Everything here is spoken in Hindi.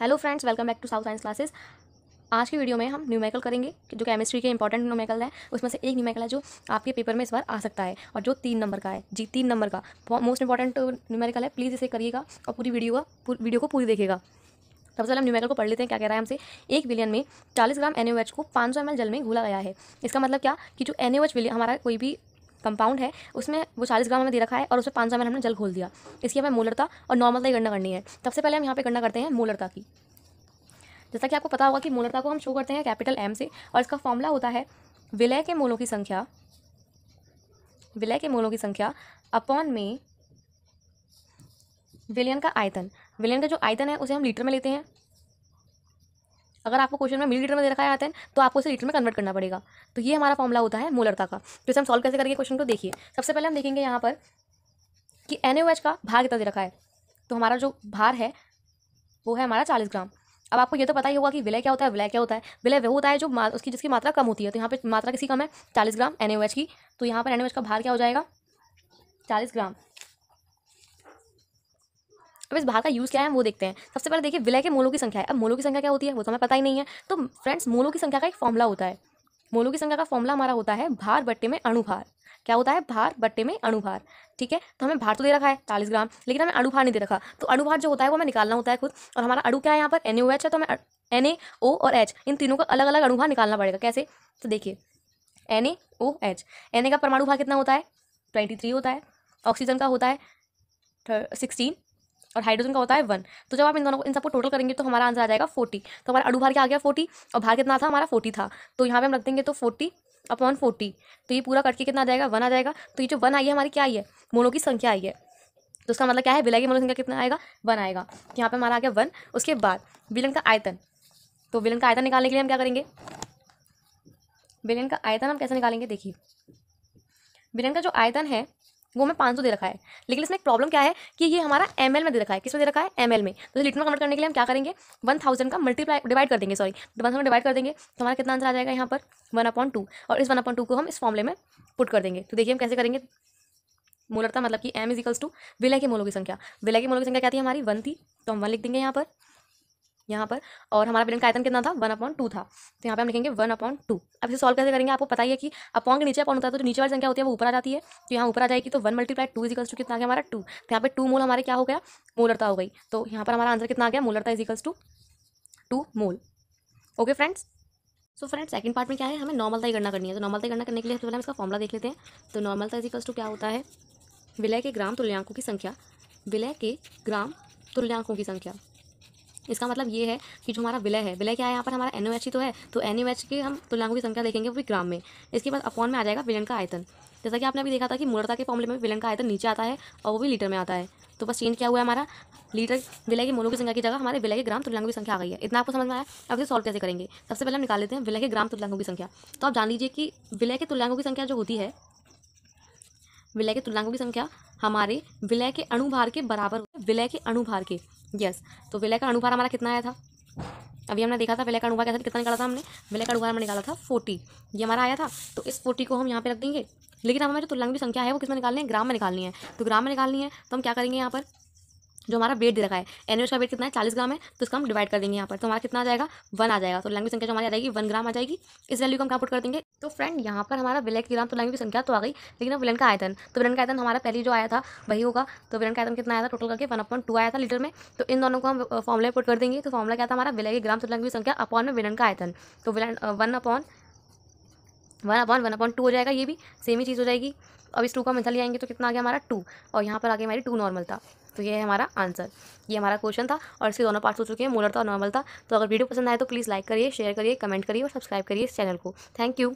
Hello friends welcome back to South Science Classes आज की वीडियो में हम न्यूमेरिकल करेंगे, जो केमिस्ट्री के इंपॉर्टेंट न्यूमेरिकल है, उसमें से एक न्यूमेरिकल है जो आपके पेपर में इस बार आ सकता है, और जो तीन नंबर का है। जी, तीन नंबर का। मोस्ट इंपॉर्टेंट न्यूमेरिकल है प्लीज़ इसे करिएगा, और पूरी वीडियो का वीडियो को पूरी देखेगा सबसे पहले हम न्यूमेरिकल को पढ़ लेते हैं, क्या कह रहा है हमसे। एक विलियन में चालीस ग्राम एन को पाँच सौ जल में घुला गया है। इसका मतलब क्या? कि जो एन विलियन हमारा कोई भी कंपाउंड है, उसमें वो चालीस ग्राम हमें दे रखा है और उसमें पाँच सौ हमने जल खोल दिया। इसकी हमें मोलरता और नॉर्मलता की गणना करनी है। सबसे पहले हम यहाँ पे गणना करते हैं मोलरता की जैसा कि आपको पता होगा कि मोलरता को हम शो करते हैं कैपिटल एम से और इसका फॉर्मूला होता है विलय के मोलों की संख्या, विलय के मोलों की संख्या अपॉन में विलियन का आयतन। विलियन का जो आयतन है उसे हम लीटर में लेते हैं। अगर आपको क्वेश्चन में मिली लीटर में दे रखा है आयतन तो आपको इसे लीटर में कन्वर्ट करना पड़ेगा। तो ये हमारा फॉर्मूला होता है मोलरता का तो इसे हम सॉल्व कैसे करेंगे क्वेश्चन को? देखिए, सबसे पहले हम देखेंगे यहाँ पर कि एन का भार कितना दे रखा है। तो हमारा जो भार है, वो है हमारा चालीस ग्राम। अब आपको ये तो पता ही होगा कि विलय क्या होता है, विलय क्या होता है। विलय वो होता है जो उसकी जिसकी मात्रा कम होती है। तो यहाँ पे मात्रा किसी कम है? चालीस ग्राम एन की। तो यहाँ पर एन का भार क्या हो जाएगा? चालीस ग्राम। अब इस भार का यूज़ क्या है वो देखते हैं। सबसे पहले देखिए, विलय के मोलों की संख्या है। अब मोलों की संख्या क्या होती है? वो तो हमें पता ही नहीं है। तो फ्रेंड्स मोलों की संख्या का एक फॉर्मूला होता है। मोलों की संख्या का फॉर्मूला हमारा होता है भार बट्टे में अणुभार। क्या होता है? भार बट्टे में अणुभार। ठीक है? तो हमें भार तो दे रखा है, चालीस ग्राम, लेकिन हमें अणुभार नहीं दे रखा। तो अणुभार जो होता है, वो हमें निकालना होता है खुद। और हमारा अणु क्या है यहाँ पर? एन है तो हमें एन ए ओ और एच इन तीनों का अलग अलग अणुभार निकालना पड़ेगा। कैसे? तो देखिए N A O H N A का परमाणु भार कितना होता है? ट्वेंटी थ्री होता है। ऑक्सीजन का होता है सिक्सटीन और हाइड्रोजन का होता है वन तो जब आप इन दोनों को, इन सबको टोटल करेंगे तो हमारा आंसर आ जाएगा फोर्टी तो हमारा अड़ू भार क्या आ गया फोर्टी और भार कितना था? हमारा फोर्टी था. तो यहाँ पे हम रख देंगे तो फोर्टी अपॉन फोर्टी तो ये पूरा कट के कितना आ जाएगा? वन आ जाएगा. तो ये जो वन आई है हमारी, क्या आई है? मोलों की संख्या आई है. तो उसका मतलब क्या है? विलय की मोलों संख्या कितना आएगा? वन आएगा. यहाँ पर हमारा आ गया वन उसके बाद विलन का आयतन. तो विलन का आयतन निकालने के लिए हम क्या करेंगे? विलन का आयतन हम कैसे निकालेंगे? देखिए. विलन का जो आयतन है वो हमें पाँच दे रखा है। लेकिन इसमें एक प्रॉब्लम क्या है कि ये हमारा एमएल में दे रखा है। किसमें दे रखा है? एमएल में। तो लीटर में कन्वर्ट करने के लिए हम क्या करेंगे? वन थाउज़ेंड का मल्टीप्लाई डिवाइड कर देंगे सॉरी वन थाउज़ेंड डिवाइड कर देंगे तो हमारा कितना आंसर आ जाएगा यहाँ पर? वन अपॉइंट टू और इस वन अपॉइंट टू को हम इस फॉर्मले में पुट कर देंगे। तो देखिए हम कैसे करेंगे? मोलरता मतलब कि एम इजिकल्स टू विलय के मोलों की संख्या। विलय के मोलों की संख्या क्या थी हमारी? वन थी। तो हम वन लिख देंगे यहाँ पर। यहाँ पर, और हमारा विलन का आयतन कितना था? वन अपॉइंट टू था। तो यहाँ पे हम लिखेंगे वन अपॉइंट टू। अब इसे सॉल्व कैसे करेंगे? आपको पता ही है कि अपॉन के नीचे अपॉन होता है तो नीचे वाली संख्या होती है, वो ऊपर आ जाती है। तो यहाँ ऊपर आ जाएगी तो one multiply two equals two कितना आ गया हमारा? टू तो यहाँ पर टू मोल हमारे क्या हो गया? मोलरता हो गई। तो यहाँ पर हमारा आंसर कितना आ गया? मोलरता equals two two mole okay friends so friends second part में क्या है? हमें नॉर्मलता ही गणना करनी है। तो नॉर्मलता ही गणना करने के लिए पहले हम इसका फॉर्मूला देख लेते हैं। तो नॉर्मलता इजिकल्स टू क्या होता है? विलय के ग्राम तुल्यांकों की संख्या। विलय के ग्राम तुल्यांकों की संख्या। इसका मतलब ये है कि जो हमारा विलय है, विलय क्या है? यहाँ पर हमारा एन ही तो है। तो एन के हम तुल्यांकों की संख्या देखेंगे वो भी ग्राम में। इसके बाद अपॉन में आ जाएगा विलन का आयतन। जैसा कि आपने अभी देखा था कि मूर्ता के फॉर्मूले में विलन का आयतन नीचे आता है और वो भी लीटर में आता है। तो बस चेंज क्या हुआ है हमारा? लीटर विलय के मोलों की संख्या की जगह हमारे विलय के ग्राम तुल्यांकों की संख्या आ गई है। इतना आपको समझ में आया? अब इसे सॉल्व कैसे करेंगे? सबसे पहले हम निकाल लेते हैं विलय के ग्राम तुल्यांकों की संख्या। तो आप जान लीजिए कि विलय के तुल्यांकों की संख्या जो होती है, विलय के तुल्यांकों की संख्या हमारे विलय के अणुभार के बराबर विलय के अणुभार के यस तो विलय का अनुभार हमारा कितना आया था? अभी हमने देखा था विलय का अनुभार कैसे कितना निकाला था हमने? विलय का अनुभार हमने निकाला था फोर्टी। ये हमारा आया था तो इस फोर्टी को हम यहाँ पे रख देंगे। लेकिन अब हमें जो तुलंग संख्या है, वो किसमें निकालनी है? ग्राम में निकालनी है। तो ग्राम में निकालनी है तो हम क्या करेंगे यहाँ पर? जो हमारा वेट दे रखा है एनएच का वेट कितना है, चालीस ग्राम है तो इसका हम डिवाइड कर देंगे यहाँ पर। तो हमारा कितना आ जाएगा? वन आ जाएगा। तो लैंग्वेज संख्या जो हमारी आ जाएगी वन ग्राम आ जाएगी। इस वैल्यू को हम कहाँ पुट कर देंगे? तो फ्रेंड यहाँ पर हमारा विलय की ग्राम तो लैंग्वेज संख्या तो आ गई, लेकिन अब विलन का आयतन। तो विलन का आयतन हमारा पहले जो आया था, वही होगा। तो विलन का आयतन कितना आया था? टोटल करके वन अपॉइंट टू आया था लीटर में। तो इन दोनों को हम फॉर्मुला पुट कर देंगे। तो फॉर्मुला क्या था हमारा? विलय की ग्राम तो लैंग्वेज संख्या अपॉन में विलन का आयतन। तो villain one upon one upon one upon two हो जाएगा ये भी। सेम ही चीज़ हो जाएगी। अब इस टू का हम इधर ले आएँगे तो कितना आ गया हमारा? टू और यहाँ पर आगे हमारी टू नॉर्मल था। तो ये है हमारा आंसर। ये हमारा क्वेश्चन था और इसके दोनों पार्ट्स हो चुके हैं, मोलर था और नॉर्मल था। तो अगर वीडियो पसंद आए तो प्लीज़ लाइक करिए, शेयर करिए, कमेंट करिए और सब्सक्राइब करिए इस चैनल को। Thank you.